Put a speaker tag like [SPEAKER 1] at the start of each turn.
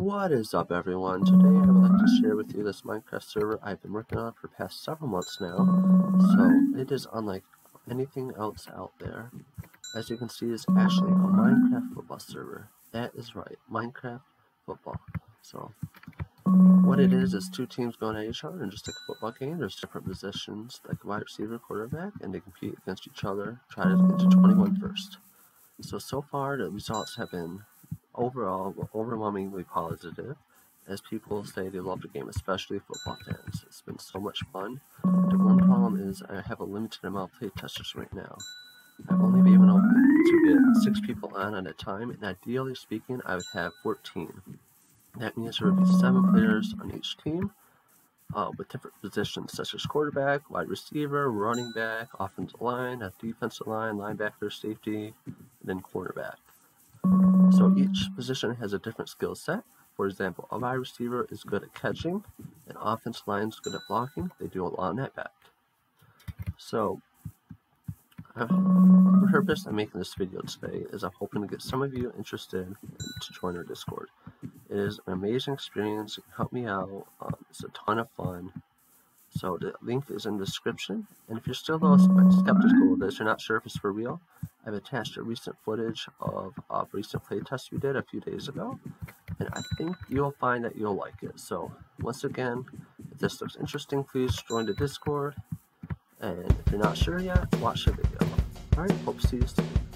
[SPEAKER 1] What is up everyone? Today I would like to share with you this Minecraft server I've been working on for past several months now. So it is unlike anything else out there. As you can see it's actually a Minecraft football server. That is right, Minecraft football. So what it is is two teams going at each other in just like a football game. There's different positions like wide receiver, quarterback, and they compete against each other, try to get to 21 first. So so far the results have been overall overwhelmingly positive as people say they love the game, especially football fans. It's been so much fun. The one problem is I have a limited amount of play testers right now. I've only been able to get six people on at a time, and ideally speaking, I would have 14. That means there would be seven players on each team uh, with different positions such as quarterback, wide receiver, running back, offensive line, defensive line, linebacker, safety, and then cornerback. So each position has a different skill set. For example, a wide receiver is good at catching, and offense line is good at blocking. They do a lot on that back. So, uh, the purpose of making this video today is I'm hoping to get some of you interested to join our Discord. It is an amazing experience. Help me out. Um, it's a ton of fun. So the link is in the description. And if you're still a little skeptical of this, you're not sure if it's for real, I've attached a recent footage of a recent playtest we did a few days ago, and I think you'll find that you'll like it. So, once again, if this looks interesting, please join the Discord, and if you're not sure yet, watch the video. Alright, hope to see you soon.